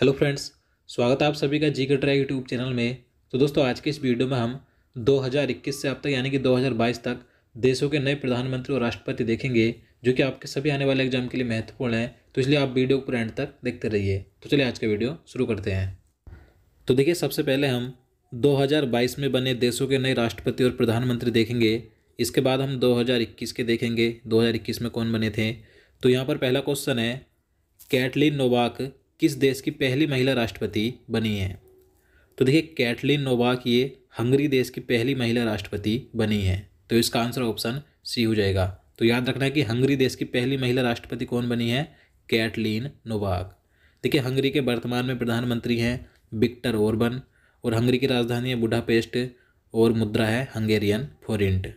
Hello friends, स्वागत है आप सभी का जी के ट्रैक यूट्यूब चैनल में। तो दोस्तों, आज के इस वीडियो में हम 2021 से अब तक, यानी कि 2022 तक, देशों के नए प्रधानमंत्री और राष्ट्रपति देखेंगे, जो कि आपके सभी आने वाले एग्ज़ाम के लिए महत्वपूर्ण है। तो इसलिए आप वीडियो को एंड तक देखते रहिए। तो चलिए आज का वीडियो शुरू करते हैं। तो देखिए, सबसे पहले हम दो हज़ार बाईस में बने देशों के नए राष्ट्रपति और प्रधानमंत्री देखेंगे। इसके बाद हम दो हज़ार इक्कीस के देखेंगे, दो हज़ार इक्कीस में कौन बने थे। तो यहाँ पर पहला क्वेश्चन है, कैटलिन नोवाक किस देश की पहली महिला राष्ट्रपति बनी है? तो देखिए, कैटलिन नोवाक ये हंगरी देश की पहली महिला राष्ट्रपति बनी है। तो इसका आंसर ऑप्शन सी हो जाएगा। तो याद रखना है कि हंगरी देश की पहली महिला राष्ट्रपति कौन बनी है? Katalin Novak. देखिए, हंगरी के वर्तमान में प्रधानमंत्री हैं विक्टर ओरबन और हंगरी की राजधानी है बुढ़ापेस्ट और मुद्रा है हंगेरियन फोरिंट।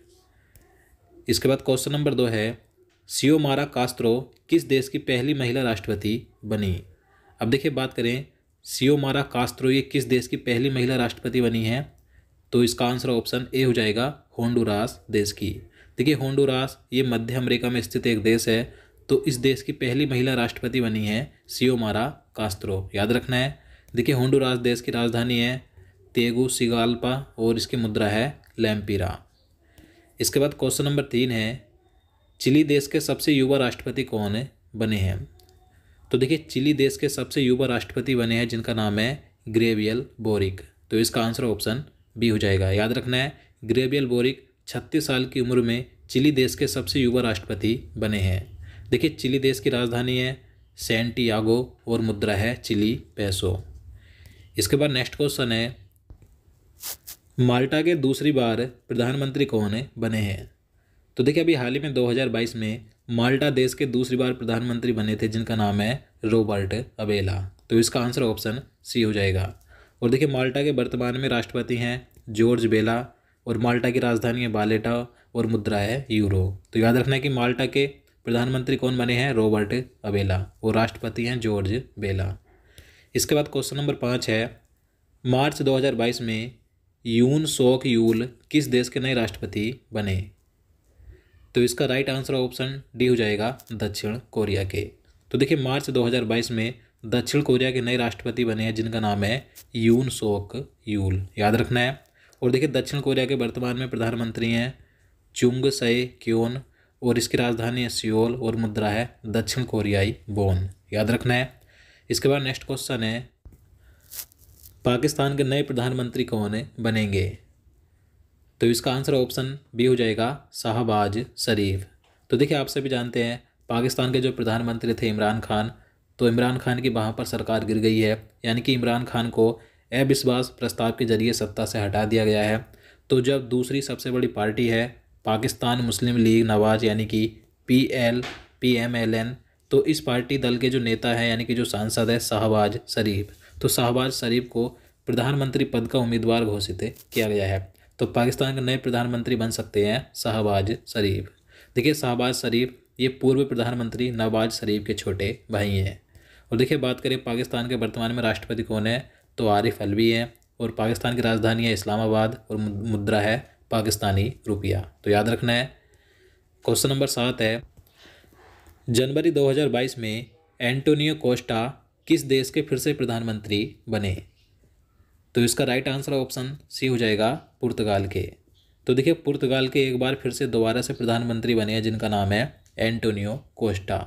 इसके बाद क्वेश्चन नंबर दो है, सियोमारा कास्त्रो किस देश की पहली महिला राष्ट्रपति बनी? अब देखिए बात करें, सियोमारा कास्त्रो ये किस देश की पहली महिला राष्ट्रपति बनी है? तो इसका आंसर ऑप्शन ए हो जाएगा होंडुरास देश की। देखिए, होंडुरास ये मध्य अमेरिका में स्थित एक देश है। तो इस देश की पहली महिला राष्ट्रपति बनी है सियोमारा कास्त्रो। याद रखना है, देखिए होंडुरास देश की राजधानी है तेगु सिगाल्पा और इसकी मुद्रा है लैम्पीरा। इसके बाद क्वेश्चन नंबर तीन है, चिली देश के सबसे युवा राष्ट्रपति कौन है बने हैं? तो देखिए, चिली देश के सबसे युवा राष्ट्रपति बने हैं, जिनका नाम है ग्रेवियल बोरिक। तो इसका आंसर ऑप्शन बी हो जाएगा। याद रखना है ग्रेवियल बोरिक छत्तीस साल की उम्र में चिली देश के सबसे युवा राष्ट्रपति बने हैं। देखिए, चिली देश की राजधानी है सेंटियागो और मुद्रा है चिली पैसो। इसके बाद नेक्स्ट क्वेश्चन है, माल्टा के दूसरी बार प्रधानमंत्री कौन बने हैं? तो देखिए, अभी हाल ही में 2022 में माल्टा देश के दूसरी बार प्रधानमंत्री बने थे, जिनका नाम है रॉबर्ट अबेला। तो इसका आंसर ऑप्शन सी हो जाएगा। और देखिए, माल्टा के वर्तमान में राष्ट्रपति हैं जॉर्ज बेला और माल्टा की राजधानी है बालेटा और मुद्रा है यूरो। तो याद रखना है कि माल्टा के प्रधानमंत्री कौन बने हैं? Robert Abela. और राष्ट्रपति हैं जॉर्ज बेला। इसके बाद क्वेश्चन नंबर पाँच है, मार्च 2022 में यून सोक यूल किस देश के नए राष्ट्रपति बने? तो इसका राइट आंसर ऑप्शन डी हो जाएगा दक्षिण कोरिया के। तो देखिए, मार्च 2022 में दक्षिण कोरिया के नए राष्ट्रपति बने हैं, जिनका नाम है यून सोक यूल। याद रखना है। और देखिए, दक्षिण कोरिया के वर्तमान में प्रधानमंत्री हैं चुंग सई क्योन, और इसकी राजधानी है सियोल, और मुद्रा है दक्षिण कोरियाई बोन। याद रखना है। इसके बाद नेक्स्ट क्वेश्चन है, पाकिस्तान के नए प्रधानमंत्री कौन बनेंगे? तो इसका आंसर ऑप्शन बी हो जाएगा शाहबाज शरीफ। तो देखिए, आप सभी जानते हैं, पाकिस्तान के जो प्रधानमंत्री थे इमरान खान तो इमरान खान की वहाँ पर सरकार गिर गई है। यानी कि इमरान खान को अविश्वास प्रस्ताव के ज़रिए सत्ता से हटा दिया गया है। तो जब दूसरी सबसे बड़ी पार्टी है, पाकिस्तान मुस्लिम लीग नवाज़, यानी कि P L, P M L N तो इस पार्टी दल के जो नेता है, यानी कि जो सांसद है, शाहबाज शरीफ। तो शाहबाज शरीफ को प्रधानमंत्री पद का उम्मीदवार घोषित किया गया है। तो पाकिस्तान के नए प्रधानमंत्री बन सकते हैं शाहबाज शरीफ। देखिए, शाहबाज शरीफ, ये पूर्व प्रधानमंत्री नवाज़ शरीफ के छोटे भाई हैं। और देखिए, बात करें पाकिस्तान के वर्तमान में राष्ट्रपति कौन है तो आरिफ अलवी है। और पाकिस्तान की राजधानी है इस्लामाबाद और मुद्रा है पाकिस्तानी रुपया। तो याद रखना है, क्वेश्चन नंबर सात है, जनवरी 2022 में एंटोनियो कोस्टा किस देश के फिर से प्रधानमंत्री बने? तो इसका राइट आंसर ऑप्शन सी हो जाएगा पुर्तगाल के। तो देखिए, पुर्तगाल के एक बार फिर से दोबारा से प्रधानमंत्री बने हैं, जिनका नाम है एंटोनियो कोस्टा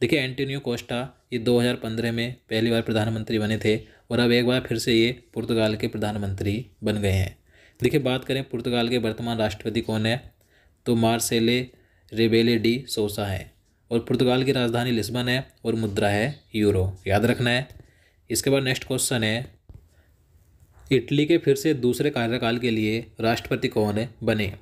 देखिए एंटोनियो कोस्टा ये 2015 में पहली बार प्रधानमंत्री बने थे और अब एक बार फिर से ये पुर्तगाल के प्रधानमंत्री बन गए हैं। देखिए, बात करें पुर्तगाल के वर्तमान राष्ट्रपति कौन है तो मार्सेले रेबेले डी सोसा है और पुर्तगाल की राजधानी लिस्बन है और मुद्रा है यूरो। याद रखना है, इसके बाद नेक्स्ट क्वेश्चन है इटली के फिर से दूसरे कार्यकाल के लिए राष्ट्रपति कौन है? बने।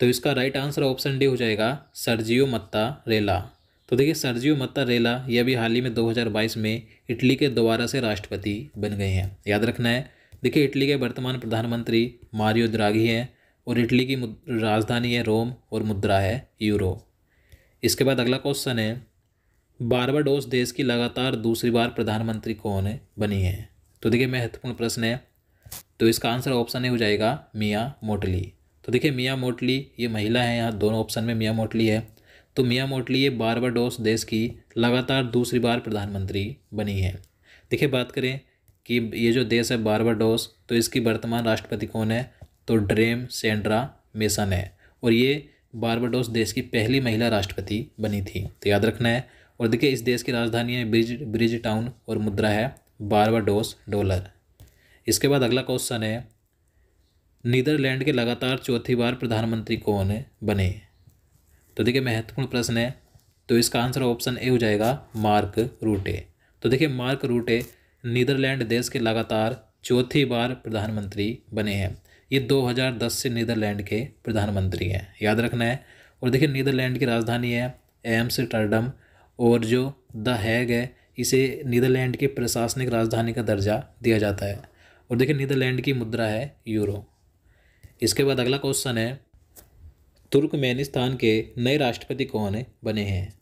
तो इसका राइट आंसर ऑप्शन डी हो जाएगा सर्जियो मत्ता रेला तो देखिए सर्जियो मत्ता रेला ये भी हाल ही में 2022 में इटली के दोबारा से राष्ट्रपति बन गए हैं। याद रखना है, देखिए, इटली के वर्तमान प्रधानमंत्री मारियो द्रागी हैं और इटली की राजधानी है रोम और मुद्रा है यूरो। इसके बाद अगला क्वेश्चन है, बारबाडोस देश की लगातार दूसरी बार प्रधानमंत्री कौन है? बनी है। तो देखिए महत्वपूर्ण प्रश्न है। तो इसका आंसर ऑप्शन ए हो जाएगा मियाँ मोटली। तो देखिए मियाँ मोटली, ये महिला है यहाँ, दोनों ऑप्शन में मियाँ मोटली है। तो मियाँ मोटली ये बारबाडोस देश की लगातार दूसरी बार प्रधानमंत्री बनी है। देखिए बात करें कि ये जो देश है बारबाडोस तो इसकी वर्तमान राष्ट्रपति कौन है? तो ड्रेम सेंड्रा मेसन है। और ये बारबाडोस देश की पहली महिला राष्ट्रपति बनी थी। तो याद रखना है। और देखिए इस देश की राजधानी है ब्रिज ब्रिज टाउन और मुद्रा है। Barbados dollar. इसके बाद अगला क्वेश्चन है, नीदरलैंड के लगातार चौथी बार प्रधानमंत्री कौन बने? तो देखिए, महत्वपूर्ण प्रश्न है तो इसका आंसर ऑप्शन ए हो जाएगा मार्क रूटे। तो देखिए, मार्क रूटे नीदरलैंड देश के लगातार चौथी बार प्रधानमंत्री बने हैं। ये 2010 से नीदरलैंड के प्रधानमंत्री हैं, याद रखना है। और देखिए, नीदरलैंड की राजधानी है एम्स्टर्डम, और जो द हैग है इसे नीदरलैंड की प्रशासनिक राजधानी का दर्जा दिया जाता है। और देखिए, नीदरलैंड की मुद्रा है यूरो। इसके बाद अगला क्वेश्चन है, तुर्कमेनिस्तान के नए राष्ट्रपति कौन बने हैं?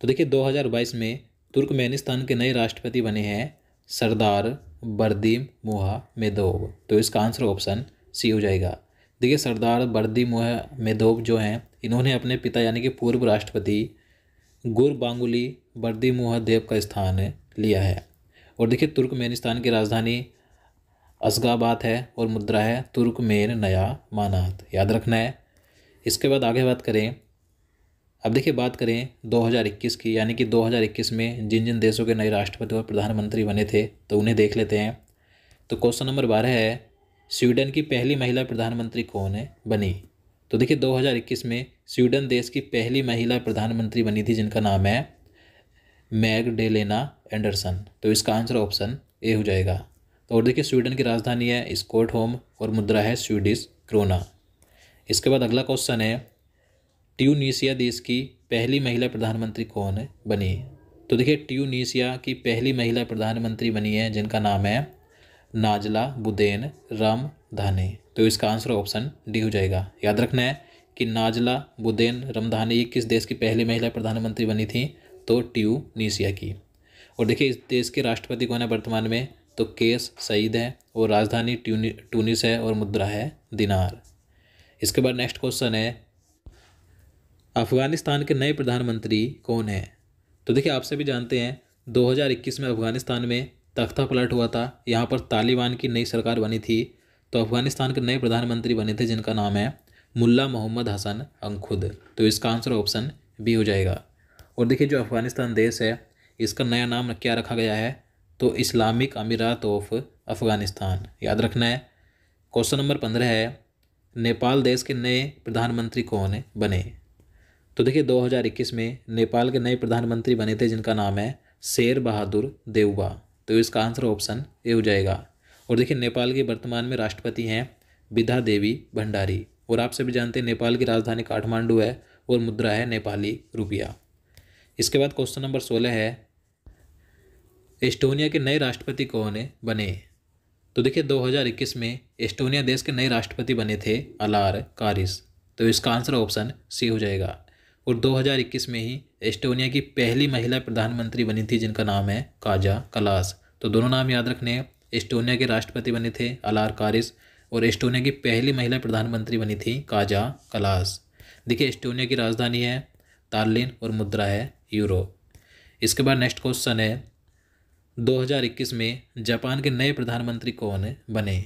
तो देखिए 2022 में तुर्कमेनिस्तान के नए राष्ट्रपति बने हैं सरदार बर्दीम मुहा मेदोव तो इसका आंसर ऑप्शन सी हो जाएगा। देखिए, सरदार बर्दी मुहा मेदोव जो हैं, इन्होंने अपने पिता यानी कि पूर्व राष्ट्रपति गुर बांगुली बर्दी मोहदेव का स्थान लिया है। और देखिए, तुर्कमेनिस्तान की राजधानी असगाबाद है और मुद्रा है तुर्कमेन नया मानात। याद रखना है। इसके बाद आगे बात करें। अब देखिए, बात करें 2021 की, यानी कि 2021 में जिन जिन देशों के नए राष्ट्रपति और प्रधानमंत्री बने थे तो उन्हें देख लेते हैं। तो क्वेश्चन नंबर बारह है, स्वीडन की पहली महिला प्रधानमंत्री कौन है बनी? तो देखिए 2021 में स्वीडन देश की पहली महिला प्रधानमंत्री बनी थी, जिनका नाम है मैग डेलेना एंडरसन। तो इसका आंसर ऑप्शन ए हो जाएगा। तो और देखिए, स्वीडन की राजधानी है स्कॉट होम, और मुद्रा है स्वीडिश क्रोना। इसके बाद अगला क्वेश्चन है ट्यूनीसिया देश की पहली महिला प्रधानमंत्री कौन बनी तो देखिए ट्यूनीसिया की पहली महिला प्रधानमंत्री बनी है, जिनका नाम है नाजला बुदेन राम धाने। तो इसका आंसर ऑप्शन डी हो जाएगा। याद रखना है कि नाजला बुदेन रमधानी किस देश की पहली महिला प्रधानमंत्री बनी थी? तो ट्यूनीसिया की। और देखिए, इस देश के राष्ट्रपति कौन है वर्तमान में? तो केस सईद है और राजधानी ट्यूनी टूनिस है और मुद्रा है दिनार। इसके बाद नेक्स्ट क्वेश्चन है, अफ़गानिस्तान के नए प्रधानमंत्री कौन है? तो देखिए, आप सभी जानते हैं 2021 में अफ़गानिस्तान में तख्ता पलट हुआ था। यहाँ पर तालिबान की नई सरकार बनी थी। तो अफ़गानिस्तान के नए प्रधानमंत्री बने थे जिनका नाम है मुल्ला मोहम्मद हसन अंखुद। तो इसका आंसर ऑप्शन बी हो जाएगा। और देखिए जो अफ़गानिस्तान देश है, इसका नया नाम क्या रखा गया है? तो इस्लामिक अमीरात ऑफ़ अफ़गानिस्तान। याद रखना है, क्वेश्चन नंबर पंद्रह है, नेपाल देश के नए प्रधानमंत्री कौन बने? तो देखिए 2021 में नेपाल के नए प्रधानमंत्री बने थे, जिनका नाम है शेर बहादुर देवबा तो इसका आंसर ऑप्शन ए हो जाएगा। और देखिए, नेपाल के वर्तमान में राष्ट्रपति हैं विधा देवी भंडारी। और आप सभी जानते हैं, नेपाल की राजधानी काठमांडू है और मुद्रा है नेपाली रुपया। इसके बाद क्वेश्चन नंबर सोलह है, एस्टोनिया के नए राष्ट्रपति कौन बने। तो देखिए 2021 में एस्टोनिया देश के नए राष्ट्रपति बने थे, अलार कारिस। तो इसका आंसर ऑप्शन सी हो जाएगा। और 2021 में ही एस्टोनिया की पहली महिला प्रधानमंत्री बनी थी, जिनका नाम है काजा कलास। तो दोनों नाम याद रखने। एस्टोनिया के राष्ट्रपति बने थे अलार कारिस, और एस्टोनिया की पहली महिला प्रधानमंत्री बनी थी काजा कलास। देखिए, एस्टोनिया की राजधानी है तार्लिन, और मुद्रा है यूरो। इसके बाद नेक्स्ट क्वेश्चन है 2021 में जापान के नए प्रधानमंत्री कौन बने?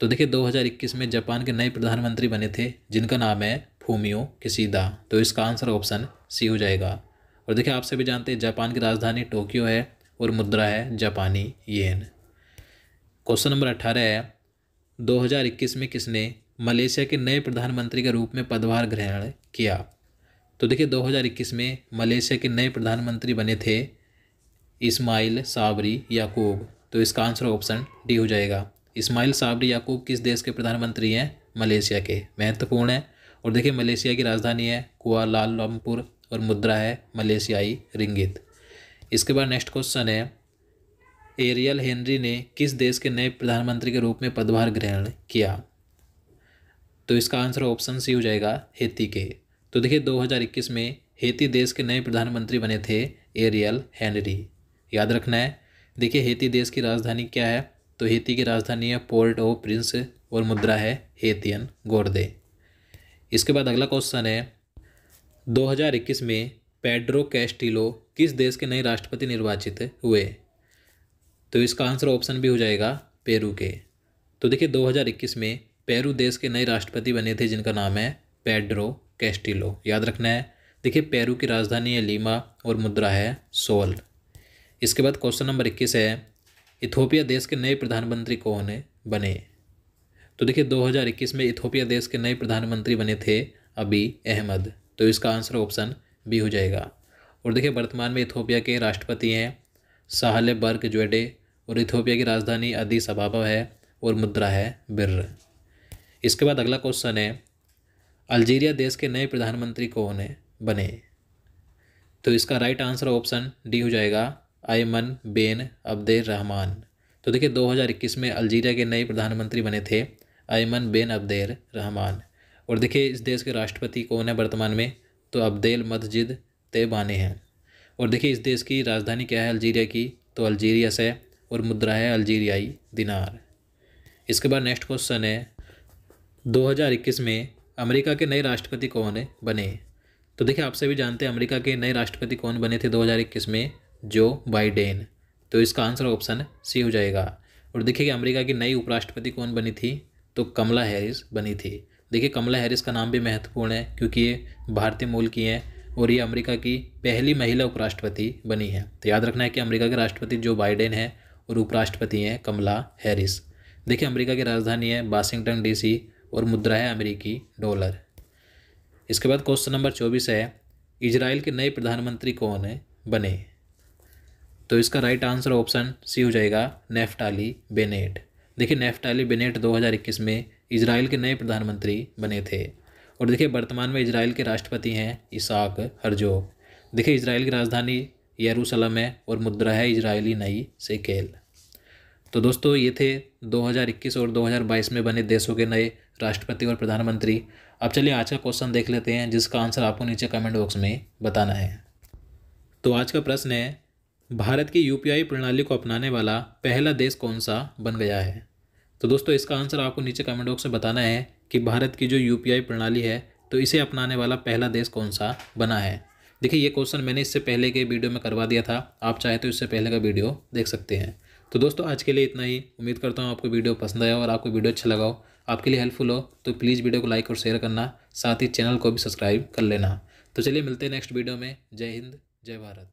तो देखिए 2021 में जापान के नए प्रधानमंत्री बने थे, जिनका नाम है फूमियो किसीदा तो इसका आंसर ऑप्शन सी हो जाएगा। और देखिए, आप सभी जानते हैं, जापान की राजधानी टोक्यो है और मुद्रा है जापानी येन। क्वेश्चन नंबर अट्ठारह है 2021 में किसने मलेशिया के नए प्रधानमंत्री के रूप में पदभार ग्रहण किया? तो देखिए 2021 में मलेशिया के नए प्रधानमंत्री बने थे इस्माइल साबरी याकूब। तो इसका आंसर ऑप्शन डी हो जाएगा। इस्माइल साबरी याकूब किस देश के प्रधानमंत्री हैं? मलेशिया के। महत्वपूर्ण है। और देखिए, मलेशिया की राजधानी है कुआलालमपुर और मुद्रा है मलेशियाई रिंगित। इसके बाद नेक्स्ट क्वेश्चन है, एरियल हेनरी ने किस देश के नए प्रधानमंत्री के रूप में पदभार ग्रहण किया? तो इसका आंसर ऑप्शन सी हो जाएगा, हेती के। तो देखिए 2021 में हेती देश के नए प्रधानमंत्री बने थे एरियल हेनरी। याद रखना है, देखिए, हेती देश की राजधानी क्या है? तो हेती की राजधानी है पोर्ट ऑफ़ प्रिंस और मुद्रा है हेतियन गोरदे। इसके बाद अगला क्वेश्चन है 2021 में पेड्रो कैस्टिलो किस देश के नए राष्ट्रपति निर्वाचित हुए? तो इसका आंसर ऑप्शन भी हो जाएगा पेरू के। तो देखिए 2021 में पेरू देश के नए राष्ट्रपति बने थे जिनका नाम है पेड्रो कैस्टिलो याद रखना है, देखिए पेरू की राजधानी है लीमा और मुद्रा है सोल। इसके बाद क्वेश्चन नंबर इक्कीस है, इथोपिया देश के नए प्रधानमंत्री कौन है? बने। तो देखिए 2021 में इथोपिया देश के नए प्रधानमंत्री बने थे अबी अहमद। तो इसका आंसर ऑप्शन बी हो जाएगा। और देखिए, वर्तमान में इथोपिया के राष्ट्रपति हैं साहले बर्ग ज्वेडे और इथोपिया की राजधानी अदी सबाबा है और मुद्रा है बिर इसके बाद अगला क्वेश्चन है अल्जीरिया देश के नए प्रधानमंत्री कौन है? बने। तो इसका राइट आंसर ऑप्शन डी हो जाएगा आयमन बेन अब्दे रहमान तो देखिए 2021 में अल्जीरिया के नए प्रधानमंत्री बने थे आयमन बेन अब्देर रहमान और देखिए, इस देश के राष्ट्रपति कौन है वर्तमान में? तो अब्देल मस्जिद तेबाने हैं। और देखिए, इस देश की राजधानी क्या है अल्जीरिया की? तो अल्जीरियस से, और मुद्रा है अल्जीरियाई दिनार। इसके बाद नेक्स्ट क्वेश्चन है। 2021 में अमेरिका के नए राष्ट्रपति कौन है? बने। तो देखिए, आप सभी जानते हैं अमेरिका के नए राष्ट्रपति कौन बने थे 2021 में? Joe Biden. तो इसका आंसर ऑप्शन सी हो जाएगा। और देखिए कि अमेरिका की नई उपराष्ट्रपति कौन बनी थी? तो कमला हैरिस बनी थी। देखिए, कमला हैरिस का नाम भी महत्वपूर्ण है, क्योंकि ये भारतीय मूल की हैं और ये अमेरिका की पहली महिला उपराष्ट्रपति बनी है। तो याद रखना है कि अमेरिका के राष्ट्रपति जो बाइडेन है और उपराष्ट्रपति हैं कमला हैरिस। देखिए, अमेरिका की राजधानी है वाशिंगटन डीसी। और मुद्रा है अमेरिकी डॉलर। इसके बाद क्वेश्चन नंबर चौबीस है, इजराइल के नए प्रधानमंत्री कौन है? बने। तो इसका राइट आंसर ऑप्शन सी हो जाएगा, नेफ्टाली बेनेट। देखिए, नेफ्टाली बेनेट 2021 में इजराइल के नए प्रधानमंत्री बने थे। और देखिए, वर्तमान में इजराइल के राष्ट्रपति हैं इसाक हरजोग। देखिए, इजराइल की राजधानी यरूशलम है और मुद्रा है इजरायली नई सेकेल। तो दोस्तों, ये थे 2021 और 2022 में बने देशों के नए राष्ट्रपति और प्रधानमंत्री। अब चलिए आज का क्वेश्चन देख लेते हैं, जिसका आंसर आपको नीचे कमेंट बॉक्स में बताना है। तो आज का प्रश्न है, भारत की यूपीआई प्रणाली को अपनाने वाला पहला देश कौन सा बन गया है? तो दोस्तों, इसका आंसर आपको नीचे कमेंट बॉक्स में बताना है कि भारत की जो यूपीआई प्रणाली है तो इसे अपनाने वाला पहला देश कौन सा बना है? देखिए, ये क्वेश्चन मैंने इससे पहले के वीडियो में करवा दिया था। आप चाहे तो इससे पहले का वीडियो देख सकते हैं। तो दोस्तों, आज के लिए इतना ही। उम्मीद करता हूँ आपको वीडियो पसंद आया और आपको वीडियो अच्छा लगा हो। आपके लिए हेल्पफुल हो तो प्लीज़ वीडियो को लाइक और शेयर करना, साथ ही चैनल को भी सब्सक्राइब कर लेना। तो चलिए मिलते हैं नेक्स्ट वीडियो में। जय हिंद, जय भारत।